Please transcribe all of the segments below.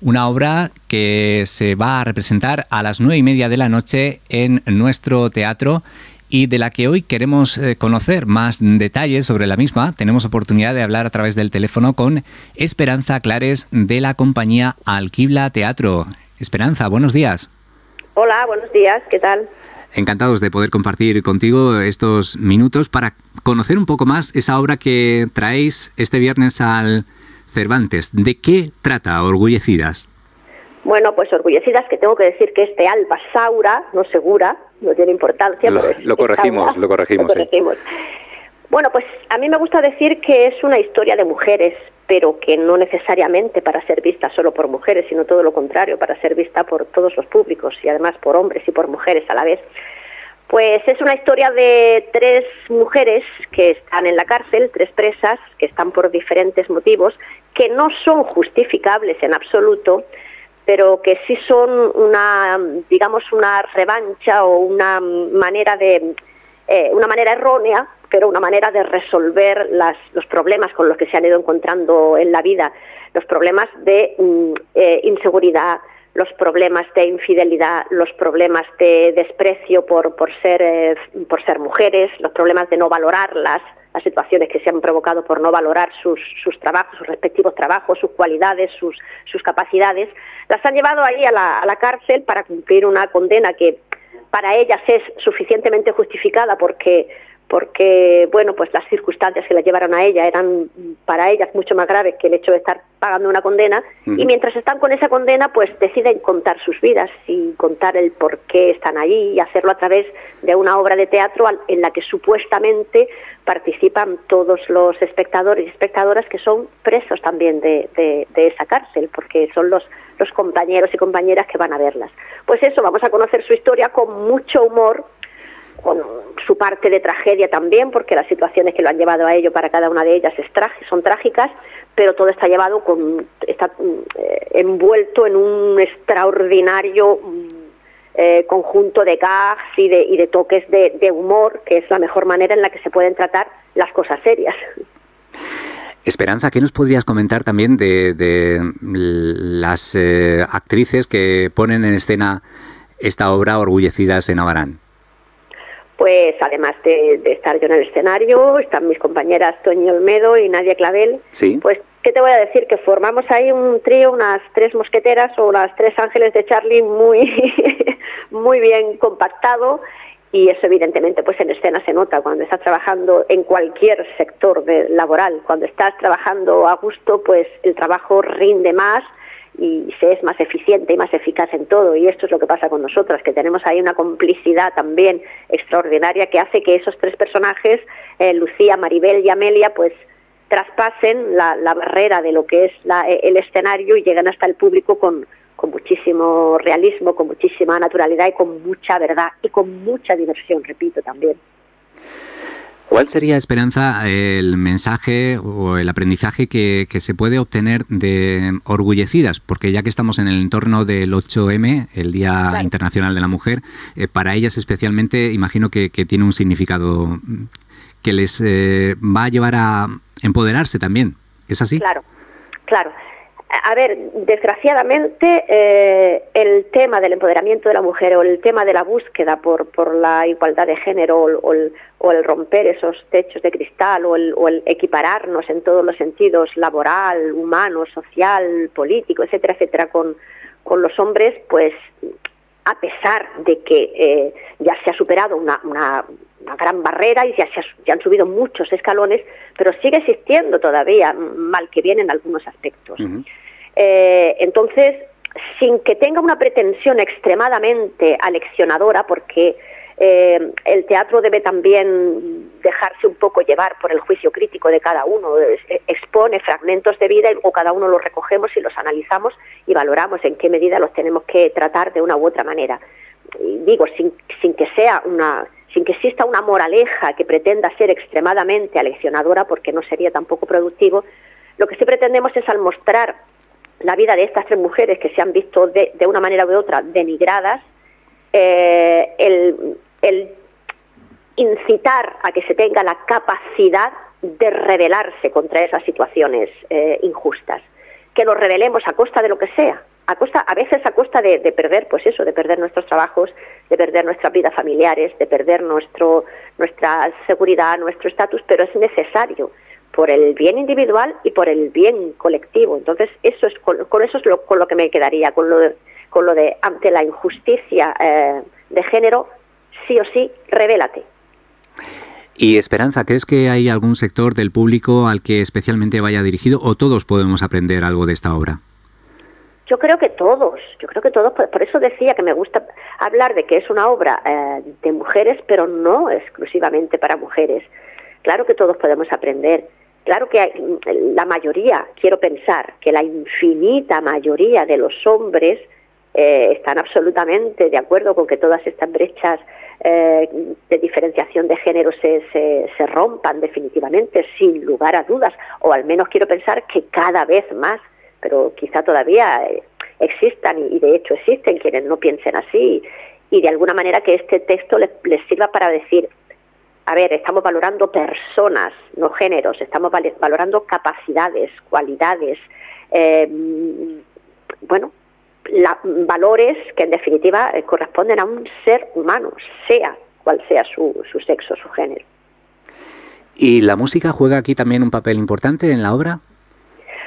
una obra que se va a representar a las nueve y media de la noche en nuestro teatro y de la que hoy queremos eh, conocer más detalles sobre la misma. Tenemos oportunidad de hablar a través del teléfono con Esperanza Clares de la compañía Alquibla Teatro. Esperanza, buenos días. Hola, buenos días, ¿qué tal? Encantados de poder compartir contigo estos minutos para conocer un poco más esa obra que traéis este viernes al Cervantes. ¿De qué trata Orgullecidas? Bueno, pues Orgullecidas, que tengo que decir que este Alba Saura, no segura, no tiene importancia. Lo, lo corregimos, lo corregimos. Bueno, pues a mí me gusta decir que es una historia de mujeres, pero que no necesariamente para ser vista solo por mujeres, sino todo lo contrario, para ser vista por todos los públicos y además por hombres y por mujeres a la vez. Pues es una historia de tres mujeres que están en la cárcel, tres presas, que están por diferentes motivos, que no son justificables en absoluto, pero que sí son una, digamos, una revancha o una manera de, eh, una manera errónea, pero una manera de resolver las, los problemas con los que se han ido encontrando en la vida, los problemas de mm, eh, inseguridad, los problemas de infidelidad, los problemas de desprecio por, por, ser, eh, por ser mujeres, los problemas de no valorarlas, las situaciones que se han provocado por no valorar sus, sus trabajos, sus respectivos trabajos, sus cualidades, sus, sus capacidades, las han llevado ahí a la, a la cárcel para cumplir una condena que para ellas es suficientemente justificada porque porque bueno pues las circunstancias que la llevaron a ella eran para ellas mucho más graves que el hecho de estar pagando una condena y mientras están con esa condena pues deciden contar sus vidas y contar el por qué están allí y hacerlo a través de una obra de teatro en la que supuestamente participan todos los espectadores y espectadoras que son presos también de, de esa cárcel porque son los los compañeros y compañeras que van a verlas. Pues eso, vamos a conocer su historia con mucho humor, con su parte de tragedia también, porque las situaciones que lo han llevado a ello para cada una de ellas es son trágicas, pero todo está llevado con, está eh, envuelto en un extraordinario mm, eh, conjunto de gags y de, y de toques de, de humor, que es la mejor manera en la que se pueden tratar las cosas serias. Esperanza, ¿qué nos podrías comentar también de, las eh, actrices que ponen en escena esta obra Orgullecidas en Abarán? Pues además de, estar yo en el escenario, están mis compañeras Toño Olmedo y Nadia Clavel. Sí. Pues, ¿qué te voy a decir? Que formamos ahí un trío, unas tres mosqueteras o las tres ángeles de Charlie muy, muy bien compactado y eso evidentemente pues en escena se nota cuando estás trabajando en cualquier sector de, laboral, cuando estás trabajando a gusto pues el trabajo rinde más y se es más eficiente y más eficaz en todo. Y esto es lo que pasa con nosotras, que tenemos ahí una complicidad también extraordinaria que hace que esos tres personajes, eh, Lucía, Maribel y Amelia, pues traspasen la, barrera de lo que es el escenario y llegan hasta el público con, con muchísimo realismo, con muchísima naturalidad y con mucha verdad y con mucha diversión, repito también. ¿Cuál sería, Esperanza, el mensaje o el aprendizaje que, se puede obtener de Orgullecidas? Porque ya que estamos en el entorno del 8M, el Día Internacional de la Mujer, eh, para ellas especialmente imagino que, tiene un significado que les eh, va a llevar a empoderarse también. ¿Es así? Claro, claro. A ver, desgraciadamente eh, el tema del empoderamiento de la mujer o el tema de la búsqueda por, la igualdad de género o, el, o el, romper esos techos de cristal o el, o el, equipararnos en todos los sentidos, laboral, humano, social, político, etcétera, etcétera, con, con los hombres, pues a pesar de que eh, ya se ha superado una, una, una gran barrera y ya, se ya han subido muchos escalones, pero sigue existiendo todavía, mal que bien en algunos aspectos. Eh, entonces, sin que tenga una pretensión extremadamente aleccionadora, porque eh, el teatro debe también dejarse un poco llevar por el juicio crítico de cada uno, expone fragmentos de vida o cada uno los recogemos y los analizamos y valoramos en qué medida los tenemos que tratar de una u otra manera. Y digo, sin, sin que sea una sin que exista una moraleja que pretenda ser extremadamente aleccionadora, porque no sería tampoco productivo, lo que sí pretendemos es al mostrar la vida de estas tres mujeres que se han visto de, una manera u otra denigradas, eh, el, incitar a que se tenga la capacidad de rebelarse contra esas situaciones eh, injustas. que nos revelemos a costa de lo que sea, a costa, a veces a costa de, perder, pues eso, de perder nuestros trabajos, de perder nuestras vidas familiares, de perder nuestro, nuestra seguridad, nuestro estatus, pero es necesario por el bien individual y por el bien colectivo. Entonces, eso es con, eso es lo, con lo que me quedaría, con lo de, con lo de ante la injusticia eh, de género, sí o sí, revélate. Y Esperanza, ¿crees que hay algún sector del público al que especialmente vaya dirigido o todos podemos aprender algo de esta obra? Yo creo que todos, yo creo que todos, por eso decía que me gusta hablar de que es una obra eh, de mujeres, pero no exclusivamente para mujeres. Claro que todos podemos aprender. Claro que la mayoría, quiero pensar, que la infinita mayoría de los hombres eh, están absolutamente de acuerdo con que todas estas brechas eh, de diferenciación de género se, se, rompan definitivamente, sin lugar a dudas, o al menos quiero pensar que cada vez más, pero quizá todavía eh, existan y, de hecho existen quienes no piensen así y de alguna manera que este texto les, sirva para decir, a ver, estamos valorando personas, no géneros, estamos valorando capacidades, cualidades, bueno, valores que en definitiva eh, corresponden a un ser humano, sea cual sea su sexo, su género. ¿Y la música juega aquí también un papel importante en la obra?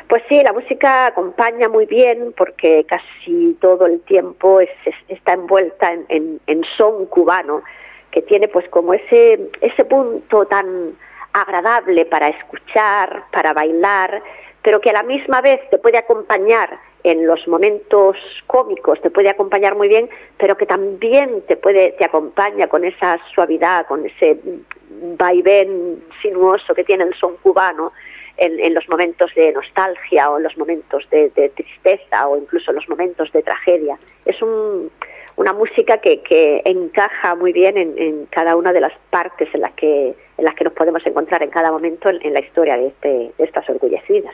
Pues sí, la música acompaña muy bien porque casi todo el tiempo está envuelta en, en, son cubano, que tiene pues como ese, ese punto tan agradable para escuchar, para bailar, pero que a la misma vez te puede acompañar en los momentos cómicos te puede acompañar muy bien, pero que también te puede te acompaña con esa suavidad, con ese vaivén sinuoso que tiene el son cubano en, los momentos de nostalgia o en los momentos de, tristeza o incluso en los momentos de tragedia. Es una música que, encaja muy bien en, cada una de las partes en las que en las que nos podemos encontrar en cada momento en, la historia de, este, de estas orgullecidas.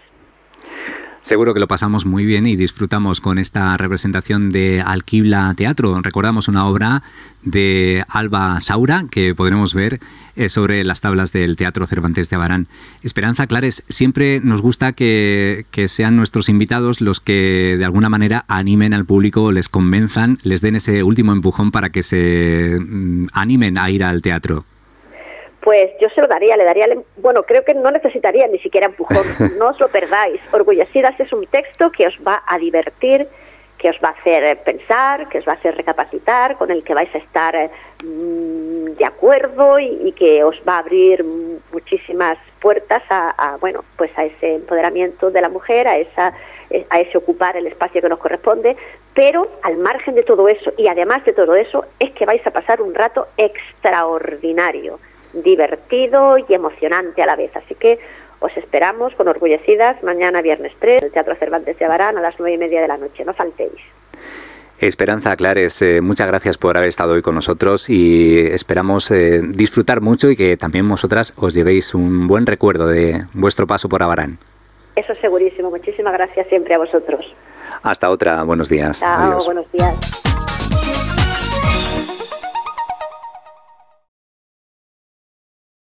Seguro que lo pasamos muy bien y disfrutamos con esta representación de Alquibla Teatro. Recordamos una obra de Alba Saura que podremos ver eh, sobre las tablas del Teatro Cervantes de Abarán. Esperanza Clares, siempre nos gusta que, que sean nuestros invitados los que de alguna manera animen al público, les convenzan, les den ese último empujón para que se mm, animen a ir al teatro pues yo se lo daría, le daría, bueno, creo que no necesitaría ni siquiera empujón, no os lo perdáis. Orgullecidas es un texto que os va a divertir, que os va a hacer pensar, que os va a hacer recapacitar, con el que vais a estar mm, de acuerdo y, que os va a abrir muchísimas puertas a, bueno, pues a ese empoderamiento de la mujer, a esa a ese ocupar el espacio que nos corresponde, pero al margen de todo eso y además de todo eso es que vais a pasar un rato extraordinario divertido y emocionante a la vez. Así que os esperamos con orgullecidas mañana viernes 3 en el Teatro Cervantes de Abarán a las nueve y media de la noche. No faltéis. Esperanza Clares, eh, muchas gracias por haber estado hoy con nosotros y esperamos eh, disfrutar mucho y que también vosotras os llevéis un buen recuerdo de vuestro paso por Abarán. Eso segurísimo. Muchísimas gracias siempre a vosotros. Hasta otra. Buenos días. Chao, buenos días.